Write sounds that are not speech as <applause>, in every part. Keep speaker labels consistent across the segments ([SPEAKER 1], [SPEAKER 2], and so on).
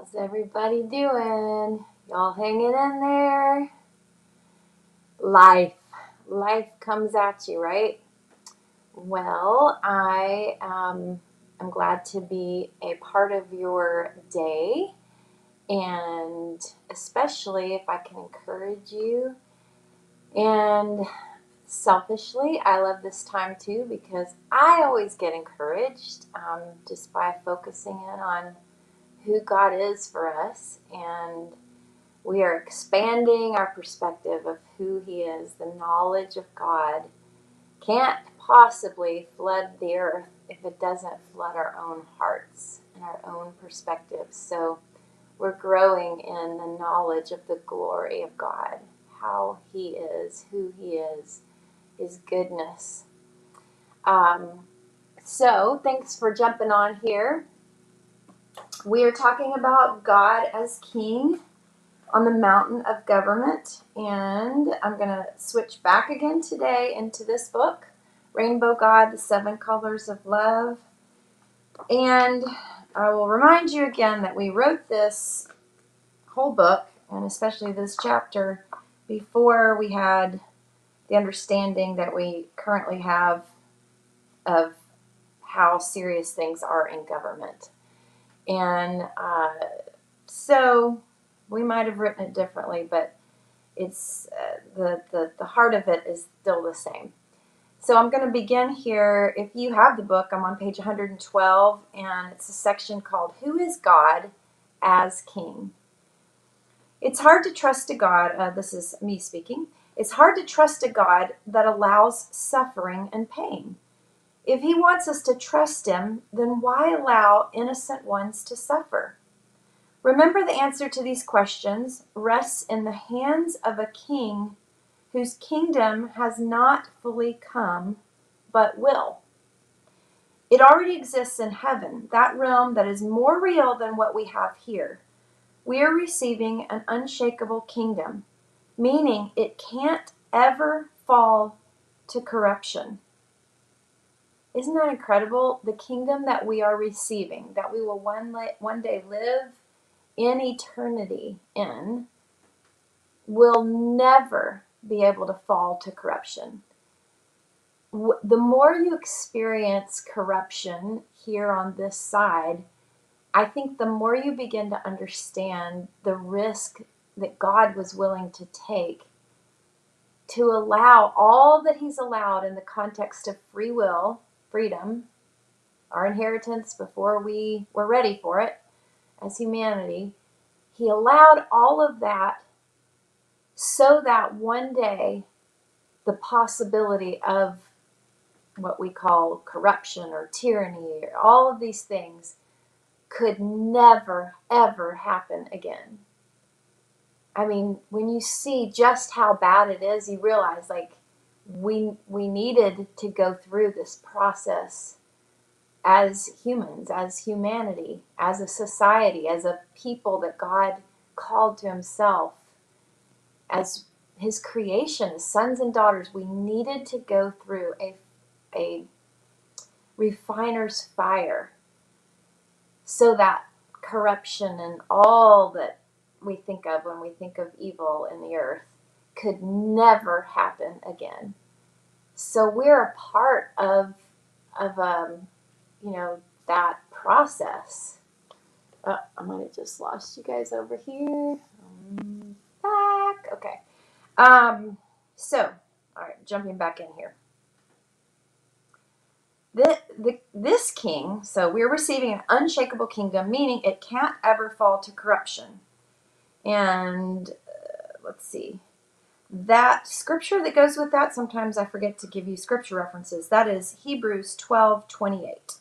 [SPEAKER 1] How's everybody doing? Y'all hanging in there? Life. Life comes at you, right? Well, I um, am glad to be a part of your day, and especially if I can encourage you. And selfishly, I love this time too because I always get encouraged um, just by focusing in on who God is for us. And we are expanding our perspective of who He is. The knowledge of God can't possibly flood the earth if it doesn't flood our own hearts and our own perspectives. So we're growing in the knowledge of the glory of God, how He is, who He is, His goodness. Um, so thanks for jumping on here. We are talking about God as King on the mountain of government, and I'm going to switch back again today into this book, Rainbow God, the Seven Colors of Love. And I will remind you again that we wrote this whole book, and especially this chapter, before we had the understanding that we currently have of how serious things are in government. And uh, so we might have written it differently, but it's uh, the, the, the heart of it is still the same. So I'm going to begin here. If you have the book, I'm on page 112, and it's a section called Who is God as King? It's hard to trust a God, uh, this is me speaking, it's hard to trust a God that allows suffering and pain. If he wants us to trust him, then why allow innocent ones to suffer? Remember the answer to these questions rests in the hands of a king whose kingdom has not fully come, but will. It already exists in heaven, that realm that is more real than what we have here. We are receiving an unshakable kingdom, meaning it can't ever fall to corruption. Isn't that incredible? The kingdom that we are receiving, that we will one, one day live in eternity in, will never be able to fall to corruption. The more you experience corruption here on this side, I think the more you begin to understand the risk that God was willing to take to allow all that He's allowed in the context of free will freedom, our inheritance before we were ready for it as humanity, he allowed all of that so that one day the possibility of what we call corruption or tyranny or all of these things could never ever happen again. I mean, when you see just how bad it is, you realize like we we needed to go through this process as humans, as humanity, as a society, as a people that God called to himself, as his creation, sons and daughters, we needed to go through a, a refiner's fire so that corruption and all that we think of when we think of evil in the earth could never happen again. So we're a part of of um, you know that process. Uh, I might have just lost you guys over here. Um, back. Okay. Um, so, all right, jumping back in here. The, the, this king, so we're receiving an unshakable kingdom, meaning it can't ever fall to corruption. And uh, let's see that scripture that goes with that, sometimes I forget to give you scripture references. That is Hebrews 12 28.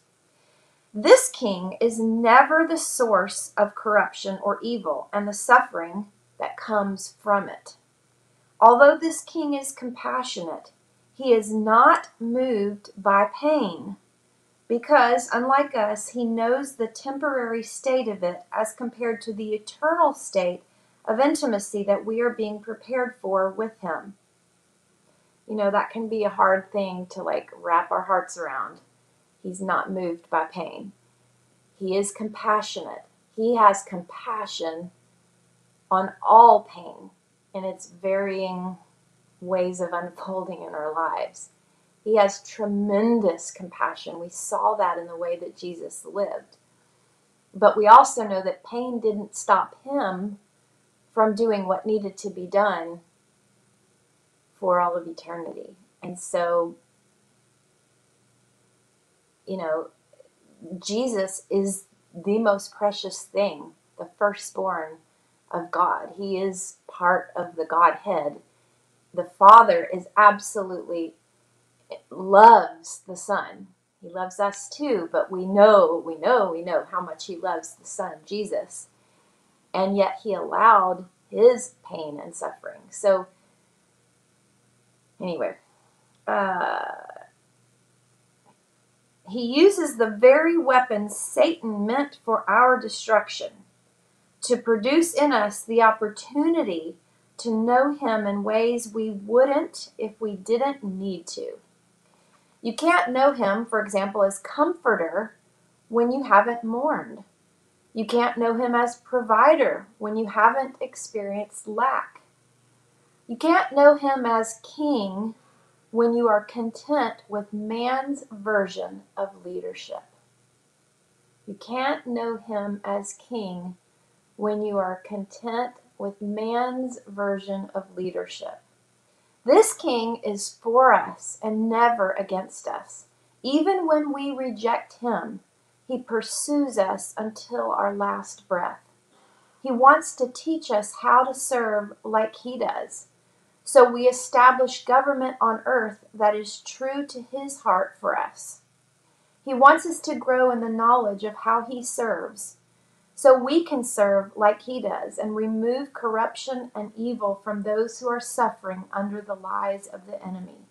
[SPEAKER 1] This king is never the source of corruption or evil and the suffering that comes from it. Although this king is compassionate, he is not moved by pain because, unlike us, he knows the temporary state of it as compared to the eternal state of intimacy that we are being prepared for with Him. You know, that can be a hard thing to like wrap our hearts around. He's not moved by pain. He is compassionate. He has compassion on all pain in its varying ways of unfolding in our lives. He has tremendous compassion. We saw that in the way that Jesus lived. But we also know that pain didn't stop him from doing what needed to be done for all of eternity. And so, you know, Jesus is the most precious thing, the firstborn of God. He is part of the Godhead. The Father is absolutely loves the Son. He loves us too, but we know, we know, we know how much He loves the Son, Jesus. And yet He allowed His pain and suffering. So, anyway, uh, He uses the very weapons Satan meant for our destruction to produce in us the opportunity to know Him in ways we wouldn't if we didn't need to. You can't know Him, for example, as comforter when you haven't mourned. You can't know Him as provider when you haven't experienced lack. You can't know Him as king when you are content with man's version of leadership. You can't know Him as king when you are content with man's version of leadership. This king is for us and never against us. Even when we reject him, he pursues us until our last breath. He wants to teach us how to serve like he does. So we establish government on earth that is true to his heart for us. He wants us to grow in the knowledge of how he serves so we can serve like he does and remove corruption and evil from those who are suffering under the lies of the enemy.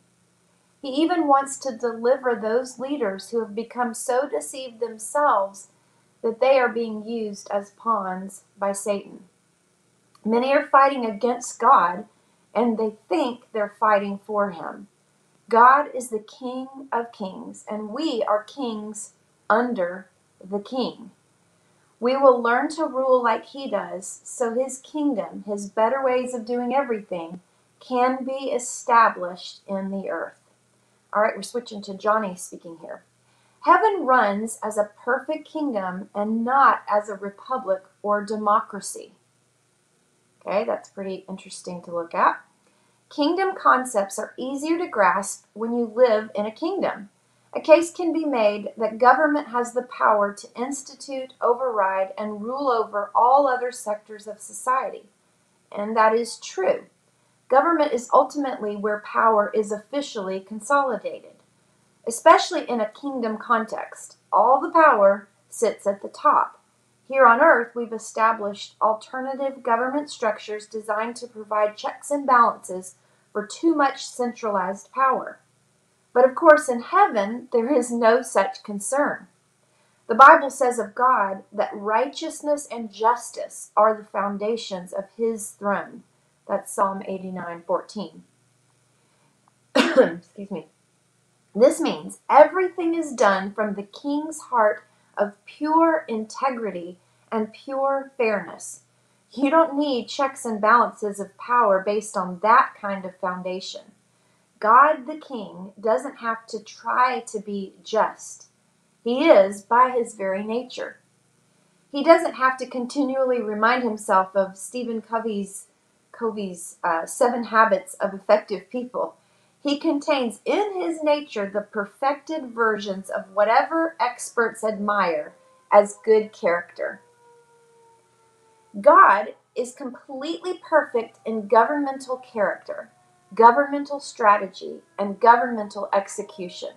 [SPEAKER 1] He even wants to deliver those leaders who have become so deceived themselves that they are being used as pawns by Satan. Many are fighting against God and they think they're fighting for him. God is the King of kings, and we are kings under the King. We will learn to rule like he does, so his kingdom, his better ways of doing everything, can be established in the earth. All right, we're switching to Johnny speaking here. Heaven runs as a perfect kingdom and not as a republic or democracy. Okay, that's pretty interesting to look at. Kingdom concepts are easier to grasp when you live in a kingdom. A case can be made that government has the power to institute, override, and rule over all other sectors of society. And that is true. Government is ultimately where power is officially consolidated, especially in a kingdom context. All the power sits at the top. Here on earth, we've established alternative government structures designed to provide checks and balances for too much centralized power. But of course, in heaven, there is no such concern. The Bible says of God that righteousness and justice are the foundations of his throne. That's Psalm 89 14. <coughs> Excuse me. This means everything is done from the king's heart of pure integrity and pure fairness. You don't need checks and balances of power based on that kind of foundation. God the King doesn't have to try to be just. He is by his very nature. He doesn't have to continually remind himself of Stephen Covey's, Covey's uh, Seven Habits of Effective People. He contains in his nature the perfected versions of whatever experts admire as good character. God is completely perfect in governmental character governmental strategy, and governmental execution.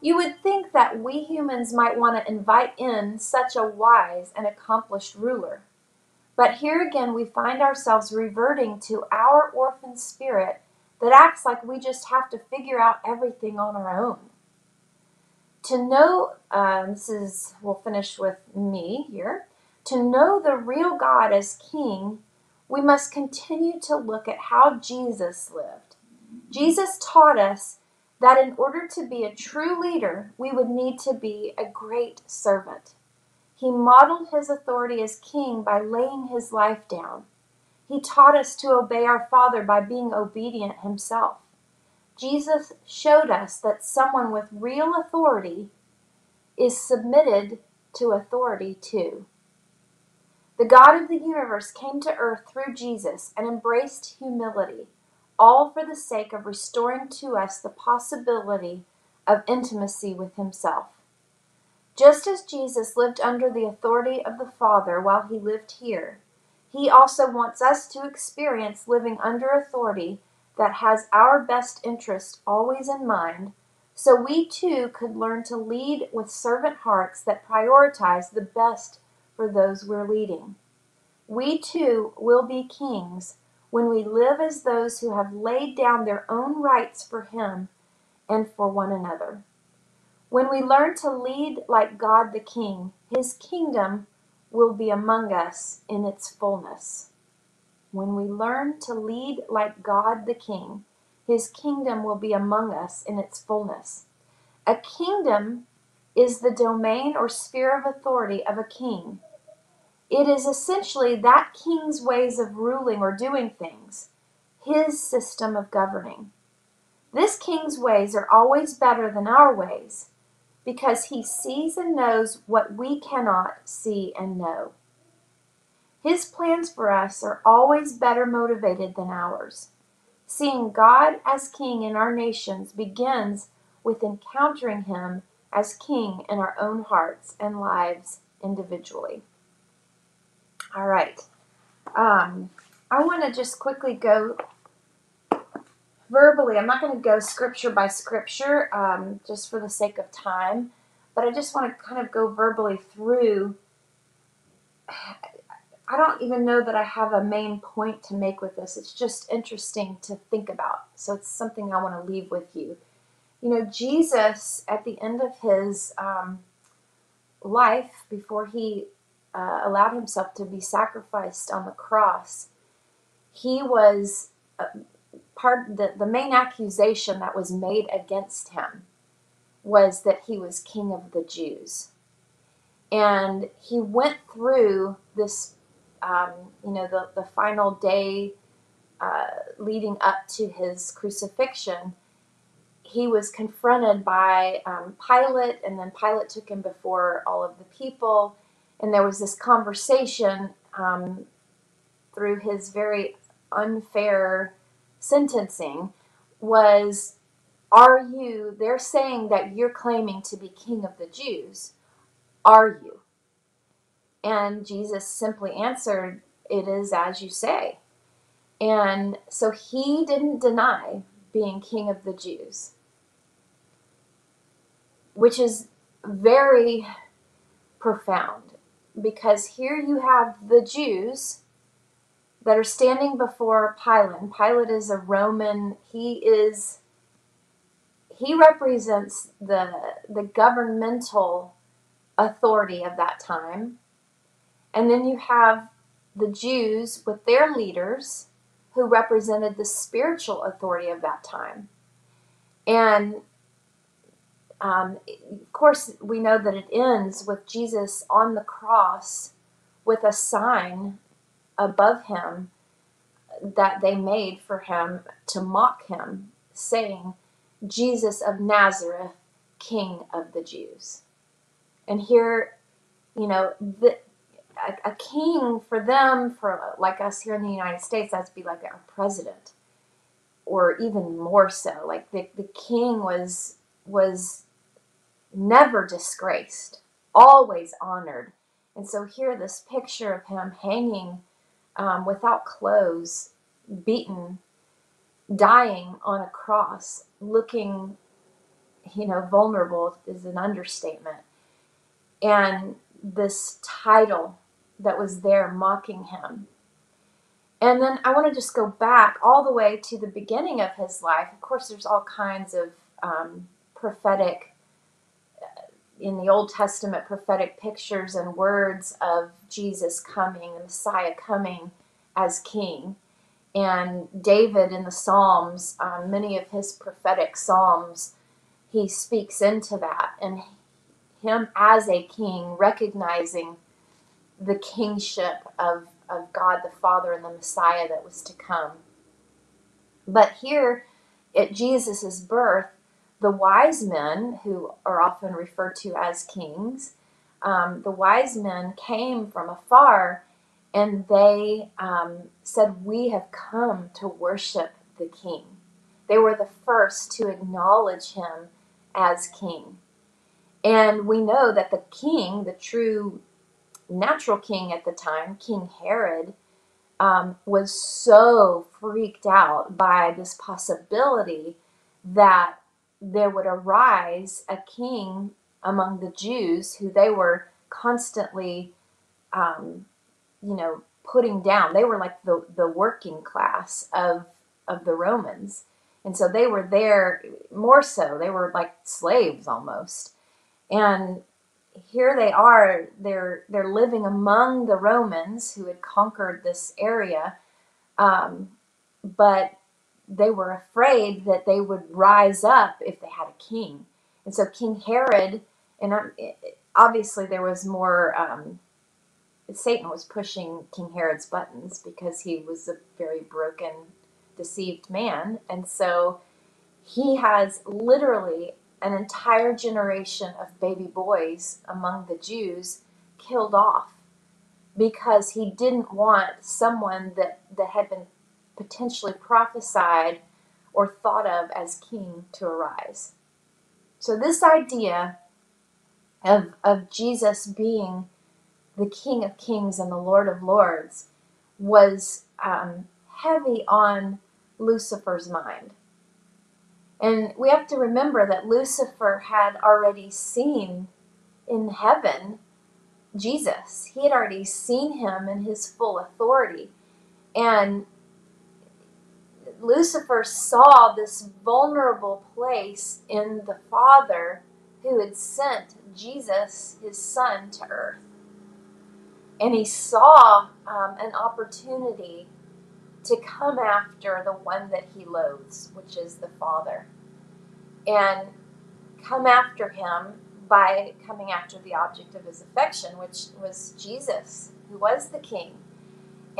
[SPEAKER 1] You would think that we humans might want to invite in such a wise and accomplished ruler. But here again, we find ourselves reverting to our orphan spirit that acts like we just have to figure out everything on our own. To know, um, this is, we'll finish with me here. To know the real God as King we must continue to look at how Jesus lived. Jesus taught us that in order to be a true leader, we would need to be a great servant. He modeled his authority as king by laying his life down. He taught us to obey our Father by being obedient himself. Jesus showed us that someone with real authority is submitted to authority too. The God of the universe came to earth through Jesus and embraced humility, all for the sake of restoring to us the possibility of intimacy with himself. Just as Jesus lived under the authority of the Father while he lived here, he also wants us to experience living under authority that has our best interest always in mind, so we too could learn to lead with servant hearts that prioritize the best for those we're leading. We too will be kings when we live as those who have laid down their own rights for Him and for one another. When we learn to lead like God the King, His kingdom will be among us in its fullness. When we learn to lead like God the King, His kingdom will be among us in its fullness. A kingdom is the domain or sphere of authority of a king. It is essentially that king's ways of ruling or doing things, his system of governing. This king's ways are always better than our ways because he sees and knows what we cannot see and know. His plans for us are always better motivated than ours. Seeing God as King in our nations begins with encountering Him as King in our own hearts and lives individually. All right. Um, I want to just quickly go verbally. I'm not going to go scripture by scripture um, just for the sake of time, but I just want to kind of go verbally through. I don't even know that I have a main point to make with this. It's just interesting to think about. So it's something I want to leave with you. You know, Jesus, at the end of his um, life, before he uh, allowed himself to be sacrificed on the cross, he was uh, part the, the main accusation that was made against him was that he was king of the Jews. And he went through this, um, you know, the, the final day uh, leading up to his crucifixion. He was confronted by um, Pilate, and then Pilate took him before all of the people. And there was this conversation um, through his very unfair sentencing was are you they're saying that you're claiming to be king of the Jews. Are you? And Jesus simply answered it is as you say. And so he didn't deny being king of the Jews which is very profound because here you have the Jews that are standing before Pilate. Pilate is a Roman. He is he represents the the governmental authority of that time. And then you have the Jews with their leaders who represented the spiritual authority of that time. And um, of course, we know that it ends with Jesus on the cross with a sign above him that they made for him to mock him, saying, Jesus of Nazareth, King of the Jews. And here, you know, the, a, a, king for them, for like us here in the United States, that'd be like our president, or even more so. Like the, the king was was never disgraced, always honored. And so here, this picture of him hanging um, without clothes, beaten, dying on a cross, looking, you know, vulnerable is an understatement. And this title that was there mocking him. And then I want to just go back all the way to the beginning of his life. Of course, there's all kinds of um, prophetic in the Old Testament prophetic pictures and words of Jesus coming, the Messiah coming as king. And David in the Psalms, um, many of his prophetic Psalms, he speaks into that. And him as a king, recognizing the kingship of, of God the Father and the Messiah that was to come. But here at Jesus' birth, the wise men, who are often referred to as kings, um, the wise men came from afar and they um, said, We have come to worship the king. They were the first to acknowledge him as king. And we know that the king, the true natural king at the time, King Herod, um, was so freaked out by this possibility that there would arise a king among the Jews who they were constantly, um, you know, putting down. They were like the, the working class of, of the Romans. And so they were there more so. They were like slaves almost. And here they are, they're, they're living among the Romans who had conquered this area. Um, but they were afraid that they would rise up if they had a king. And so King Herod, and obviously there was more, um, Satan was pushing King Herod's buttons because he was a very broken, deceived man. And so he has literally an entire generation of baby boys among the Jews killed off because he didn't want someone that, that had been potentially prophesied or thought of as king to arise. So, this idea of, of Jesus being the King of Kings and the Lord of Lords was um, heavy on Lucifer's mind. And we have to remember that Lucifer had already seen in heaven Jesus. He had already seen him in his full authority. And Lucifer saw this vulnerable place in the Father who had sent Jesus, his Son, to earth. And he saw um, an opportunity to come after the one that he loathes, which is the Father, and come after him by coming after the object of his affection, which was Jesus, who was the King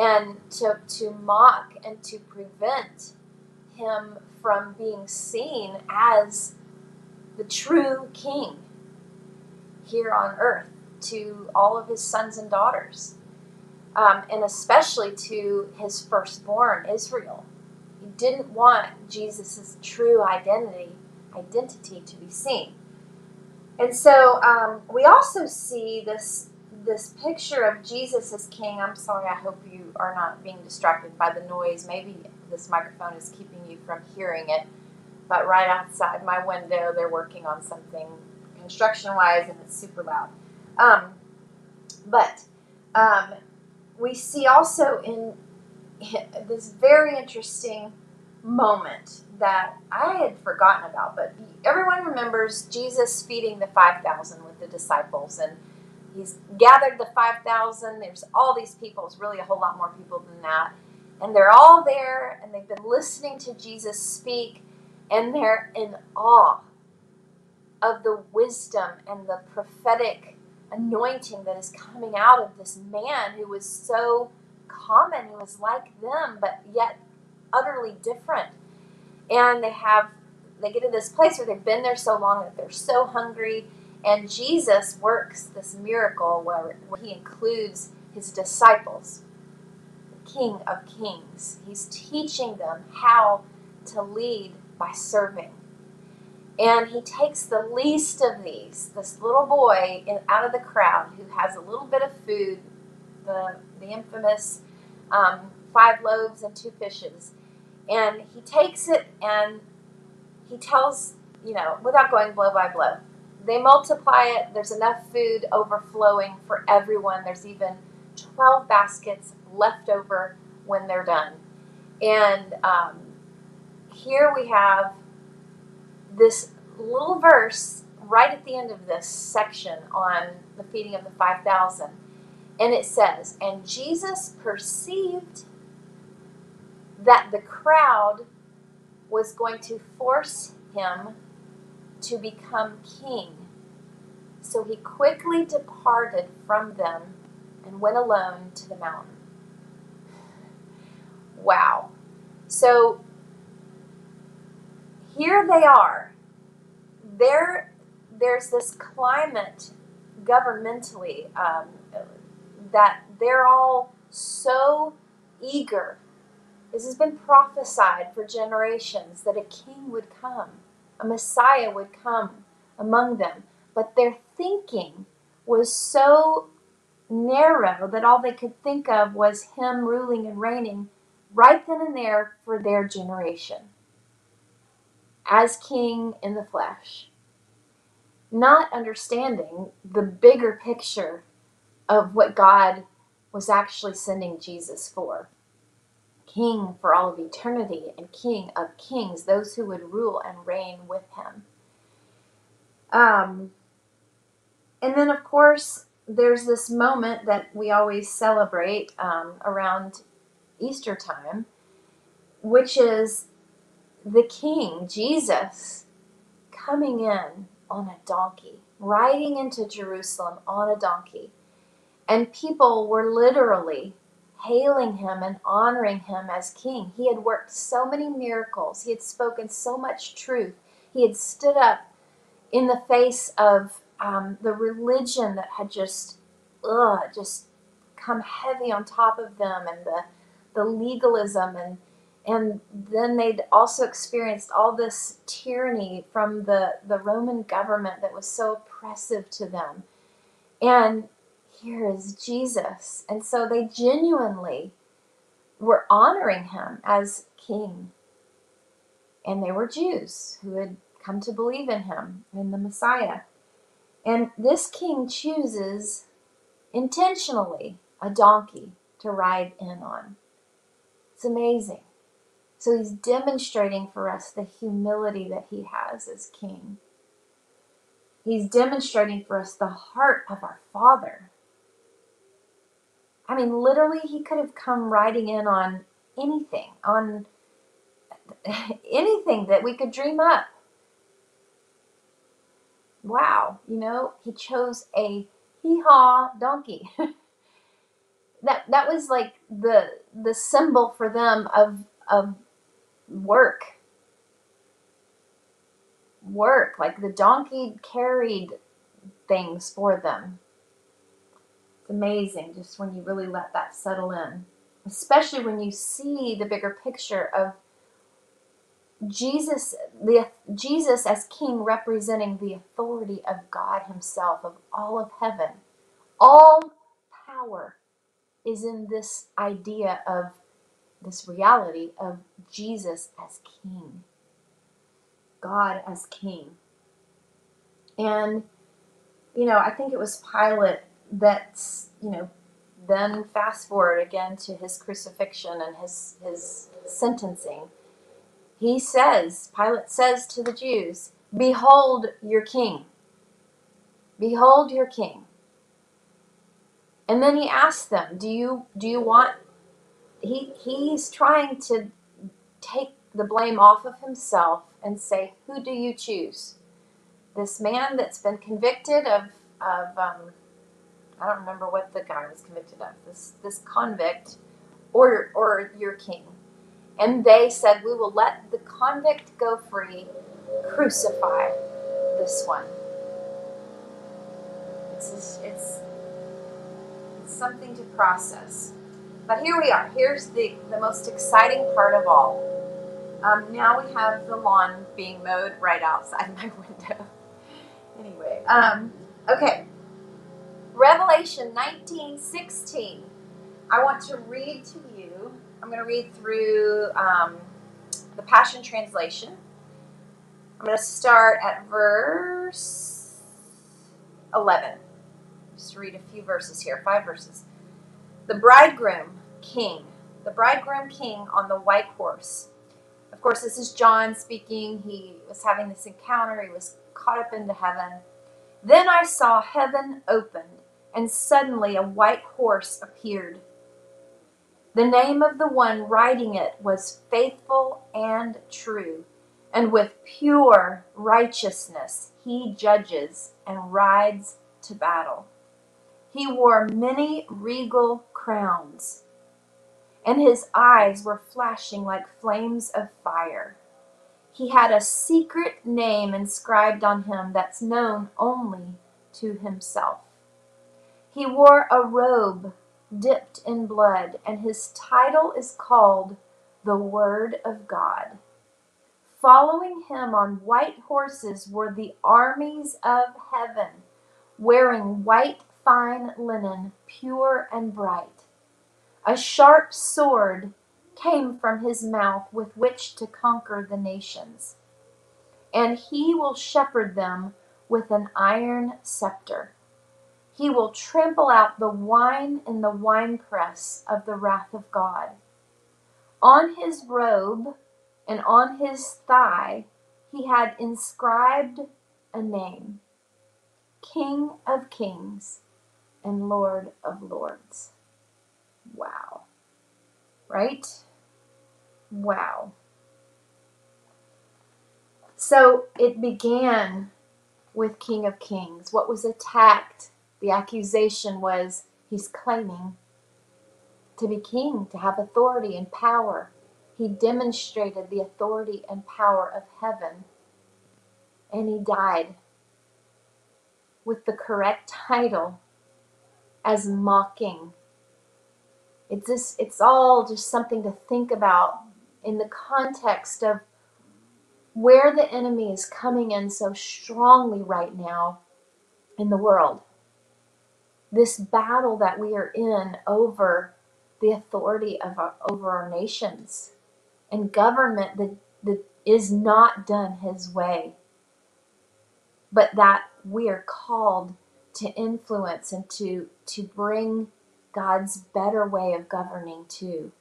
[SPEAKER 1] and to, to mock and to prevent him from being seen as the true king here on earth to all of his sons and daughters, um, and especially to his firstborn, Israel. He didn't want Jesus' true identity identity to be seen. And so um, we also see this this picture of Jesus as king. I'm sorry, I hope you are not being distracted by the noise. Maybe this microphone is keeping you from hearing it. But right outside my window, they're working on something construction wise, and it's super loud. Um, but um, we see also in <laughs> this very interesting moment that I had forgotten about, but everyone remembers Jesus feeding the 5,000 with the disciples and he's gathered the 5,000. There's all these people. It's really a whole lot more people than that. And they're all there and they've been listening to Jesus speak and they're in awe of the wisdom and the prophetic anointing that is coming out of this man who was so common. He was like them, but yet utterly different. And they have, they get to this place where they've been there so long that they're so hungry and Jesus works this miracle where, where he includes his disciples, the King of Kings. He's teaching them how to lead by serving. And he takes the least of these, this little boy in, out of the crowd who has a little bit of food, the, the infamous um, five loaves and two fishes. And he takes it and he tells, you know, without going blow by blow, they multiply it. There's enough food overflowing for everyone. There's even 12 baskets left over when they're done. And um, here we have this little verse right at the end of this section on the feeding of the 5,000. And it says, And Jesus perceived that the crowd was going to force him to become king So he quickly departed from them and went alone to the mountain. Wow. So here they are. There, there's this climate governmentally um, that they're all so eager. This has been prophesied for generations that a king would come, a Messiah would come among them. But their thinking was so narrow that all they could think of was him ruling and reigning right then and there for their generation as king in the flesh. Not understanding the bigger picture of what God was actually sending Jesus for. King for all of eternity and King of kings, those who would rule and reign with him. Um, and then, of course, there's this moment that we always celebrate um, around Easter time, which is the King, Jesus, coming in on a donkey, riding into Jerusalem on a donkey. And people were literally hailing him and honoring him as king. He had worked so many miracles, he had spoken so much truth, he had stood up in the face of um, the religion that had just, ugh, just come heavy on top of them and the, the legalism and and then they'd also experienced all this tyranny from the, the Roman government that was so oppressive to them. And here is Jesus. And so they genuinely were honoring him as king. And they were Jews who had come to believe in him, in the Messiah. And this king chooses intentionally a donkey to ride in on. It's amazing. So he's demonstrating for us the humility that he has as king. He's demonstrating for us the heart of our Father. I mean, literally, he could have come riding in on anything, on <laughs> anything that we could dream up. Wow, you know, he chose a hee haw donkey. <laughs> that that was like the the symbol for them of of work. Work. Like the donkey carried things for them. Amazing just when you really let that settle in. Especially when you see the bigger picture of Jesus, the Jesus as King representing the authority of God Himself, of all of heaven. All power is in this idea of this reality of Jesus as King, God as King. And, you know, I think it was Pilate that's, you know, then fast forward again to his crucifixion and his, his sentencing. He says, Pilate says to the Jews, Behold your king. Behold your king. And then he asks them, Do you do you want he he's trying to take the blame off of himself and say, "Who do you choose? This man that's been convicted of of um, I don't remember what the guy was convicted of. This this convict, or or your king." And they said, "We will let the convict go free. Crucify this one." It's it's, it's something to process. But here we are. Here's the, the most exciting part of all. Um, now we have the lawn being mowed right outside <laughs> my window. anyway, um, okay. Revelation 19:16. I want to read to you. I'm going to read through um, the Passion Translation. I'm going to start at verse 11. Just read a few verses here, five verses. The bridegroom king, the bridegroom king on the white horse. Of course, this is John speaking. He was having this encounter, he was caught up into heaven. Then I saw heaven opened, and suddenly a white horse appeared. The name of the one riding it was Faithful and True, and with pure righteousness he judges and rides to battle. He wore many regal crowns, and his eyes were flashing like flames of fire. He had a secret name inscribed on him that's known only to himself. He wore a robe dipped in blood, and his title is called the Word of God. Following him on white horses were the armies of heaven, wearing white fine linen, pure and bright. A sharp sword came from his mouth with which to conquer the nations. And he will shepherd them with an iron scepter. He will trample out the wine in the winepress of the wrath of God. On his robe and on his thigh he had inscribed a name King of Kings and Lord of Lords. Wow. Right? Wow. So it began with King of Kings. What was attacked, the accusation was he's claiming to be king, to have authority and power. He demonstrated the authority and power of heaven. And he died with the correct title as mocking. It's just it's all just something to think about in the context of where the enemy is coming in so strongly right now in the world. This battle that we are in over the authority of our, over our nations. And government that, that is not done his way, but that we are called to influence and to, to bring God's better way of governing to,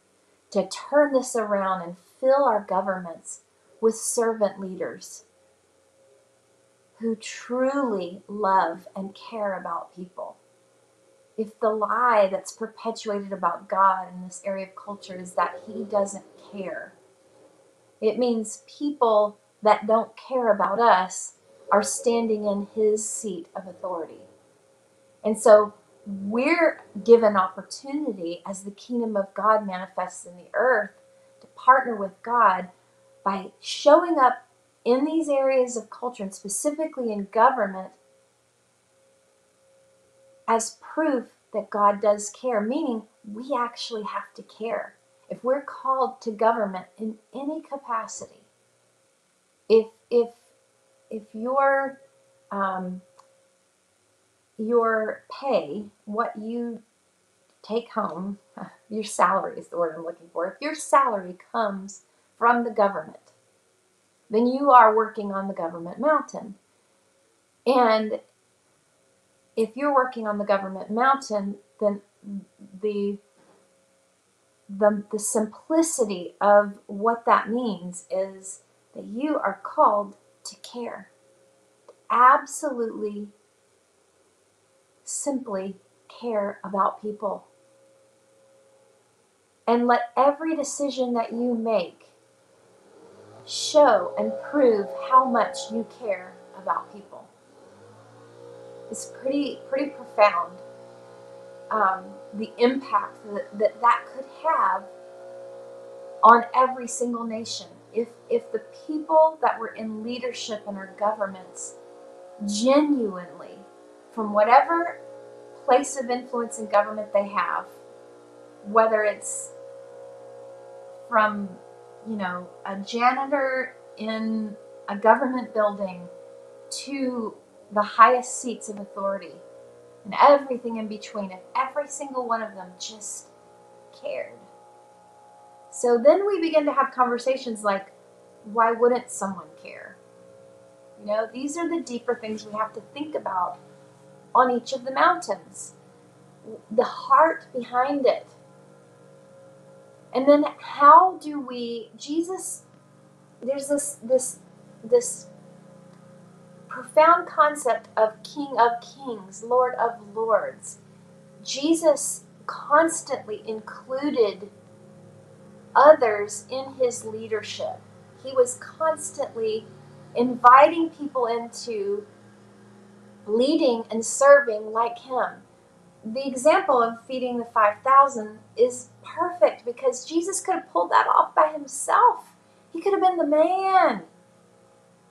[SPEAKER 1] to turn this around and fill our governments with servant leaders who truly love and care about people. If the lie that's perpetuated about God in this area of culture is that He doesn't care, it means people that don't care about us are standing in His seat of authority. And so we're given opportunity as the kingdom of God manifests in the earth to partner with God by showing up in these areas of culture and specifically in government as proof that God does care, meaning we actually have to care. If we're called to government in any capacity, if if if your um, your pay, what you take home, <laughs> your salary is the word I'm looking for. If your salary comes from the government, then you are working on the government mountain. And if you're working on the government mountain, then the the, the simplicity of what that means is that you are called to care. Absolutely, simply care about people. And let every decision that you make show and prove how much you care about people. It's pretty pretty profound. Um, the impact that, that that could have on every single nation. If if the people that were in leadership in our governments genuinely, from whatever place of influence in government they have, whether it's from you know, a janitor in a government building to the highest seats of authority and everything in between, if every single one of them just cared. So then we begin to have conversations like, why wouldn't someone care? You know, these are the deeper things we have to think about on each of the mountains. The heart behind it and then how do we Jesus there's this this this profound concept of King of Kings, Lord of Lords. Jesus constantly included others in his leadership. He was constantly inviting people into leading and serving like him. The example of feeding the 5,000 is perfect because Jesus could have pulled that off by himself. He could have been the man.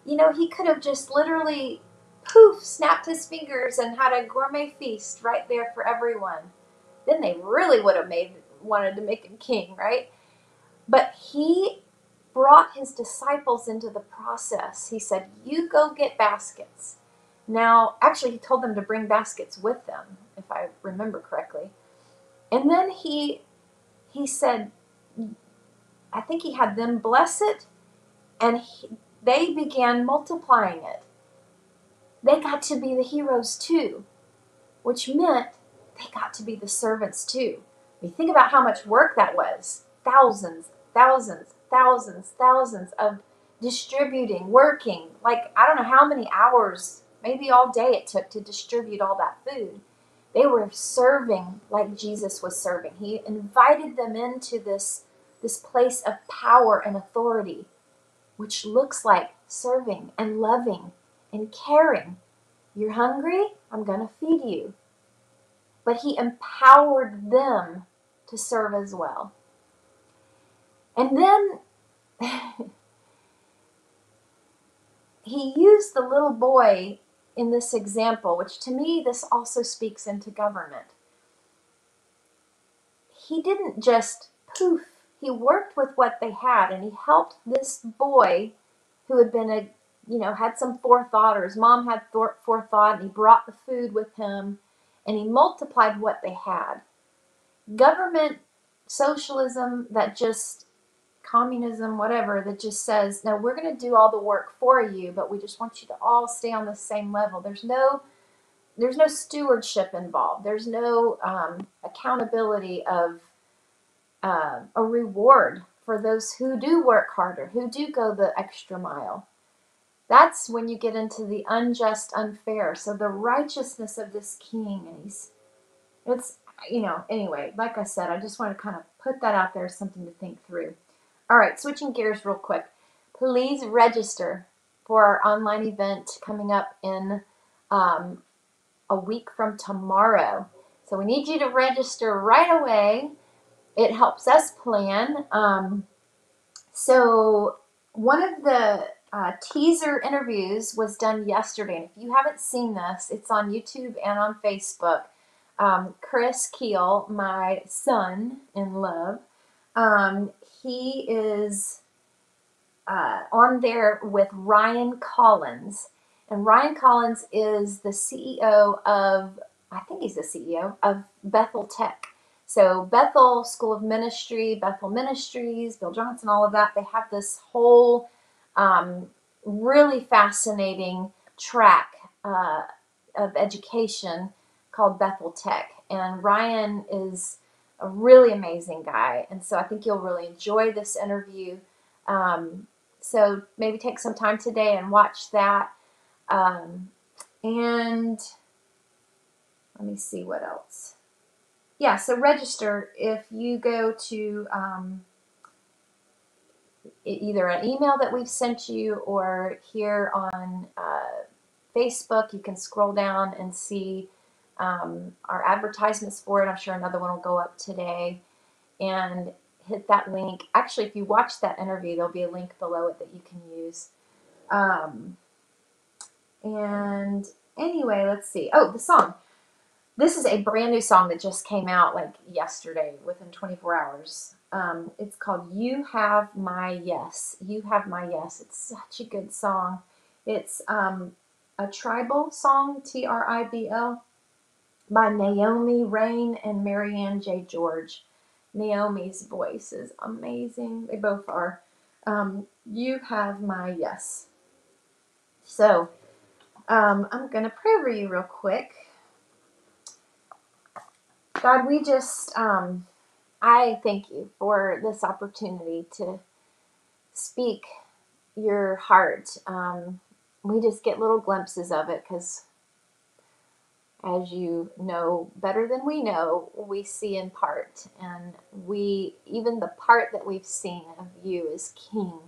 [SPEAKER 1] You know, he could have just literally poof, snapped his fingers and had a gourmet feast right there for everyone. Then they really would have made wanted to make him king, right? But he brought his disciples into the process. He said, "You go get baskets." Now, actually, he told them to bring baskets with them, if I remember correctly. And then he he said, I think he had them bless it, and he, they began multiplying it. They got to be the heroes too, which meant they got to be the servants too. I mean, think about how much work that was thousands, thousands, thousands, thousands of distributing, working. Like, I don't know how many hours, maybe all day it took to distribute all that food. They were serving like Jesus was serving. He invited them into this, this place of power and authority, which looks like serving and loving and caring. You're hungry? I'm going to feed you. But he empowered them to serve as well. And then <laughs> he used the little boy in this example, which to me, this also speaks into government. He didn't just poof, he worked with what they had and he helped this boy who had been a you know, had some forethought, or his mom had forethought, and he brought the food with him, and he multiplied what they had. Government socialism that just communism, whatever, that just says, no, we're going to do all the work for you, but we just want you to all stay on the same level. There's no there's no stewardship involved. There's no um, accountability of uh, a reward for those who do work harder, who do go the extra mile. That's when you get into the unjust, unfair. So the righteousness of this king, and he's, it's, you know, anyway, like I said, I just want to kind of put that out there as something to think through. All right, switching gears real quick. Please register for our online event coming up in um, a week from tomorrow. So we need you to register right away. It helps us plan. Um, so one of the uh, teaser interviews was done yesterday. And if you haven't seen this, it's on YouTube and on Facebook. Um, Chris Keel, my son in love, um, he is uh, on there with Ryan Collins. And Ryan Collins is the CEO of, I think he's the CEO of Bethel Tech. So, Bethel School of Ministry, Bethel Ministries, Bill Johnson, all of that, they have this whole um, really fascinating track uh, of education called Bethel Tech. And Ryan is a really amazing guy. And so I think you'll really enjoy this interview. Um, so maybe take some time today and watch that. Um, and let me see what else. Yeah, so register if you go to um, either an email that we've sent you or here on uh, Facebook. You can scroll down and see um, our advertisements for it. I'm sure another one will go up today. And hit that link. Actually, if you watch that interview, there'll be a link below it that you can use. Um, and anyway, let's see. Oh, the song. This is a brand new song that just came out like yesterday, within 24 hours. Um, it's called You Have My Yes. You Have My Yes. It's such a good song. It's um, a TRIBL song, T R I B L, by Naomi Raine and Maryanne J. George. Naomi's voice is amazing. They both are. Um, you have my yes. So, um, I'm going to pray over you real quick. God, we just, um, I thank you for this opportunity to speak your heart. Um, we just get little glimpses of it because, as you know better than we know, we see in part. And we, even the part that we've seen of you as King,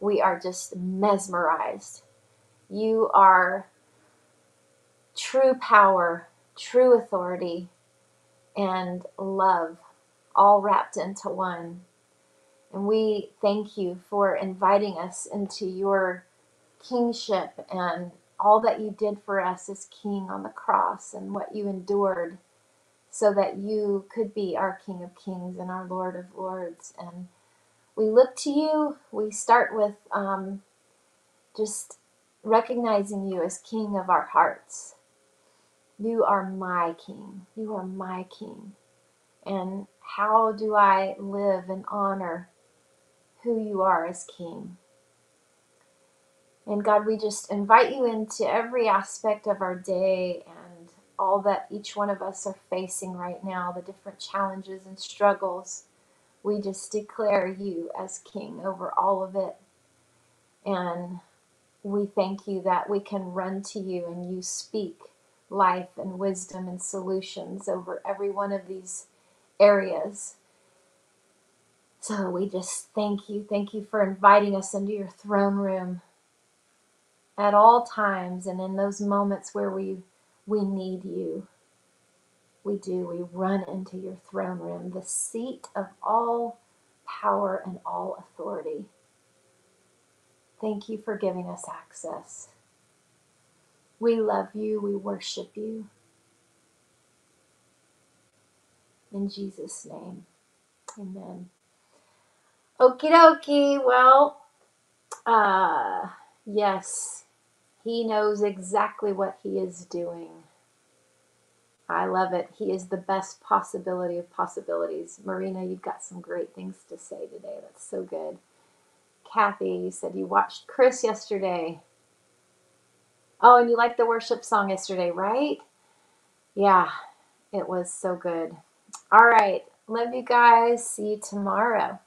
[SPEAKER 1] we are just mesmerized. You are true power, true authority, and love all wrapped into one. And we thank you for inviting us into your kingship and all that you did for us as king on the cross and what you endured so that you could be our King of Kings and our Lord of Lords. And we look to you. We start with um, just recognizing you as King of our hearts. You are my King. You are my King. And how do I live and honor who you are as King? And God, we just invite you into every aspect of our day and all that each one of us are facing right now, the different challenges and struggles. We just declare you as King over all of it. And we thank you that we can run to you and you speak life and wisdom and solutions over every one of these areas. So we just thank you. Thank you for inviting us into your throne room at all times and in those moments where we we need you. We do. We run into your throne room, the seat of all power and all authority. Thank you for giving us access. We love you. We worship you. In Jesus' name, amen. Okie dokie. Well, uh, yes, he knows exactly what he is doing. I love it. He is the best possibility of possibilities. Marina, you've got some great things to say today. That's so good. Kathy, you said you watched Chris yesterday. Oh, and you liked the worship song yesterday, right? Yeah, it was so good. All right. Love you guys. See you tomorrow.